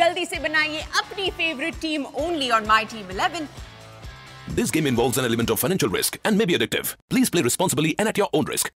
से बनाइए अपनी favourite team only on My Team eleven This game involves an element of financial risk and may be addictive. Please play responsibly and at your own risk.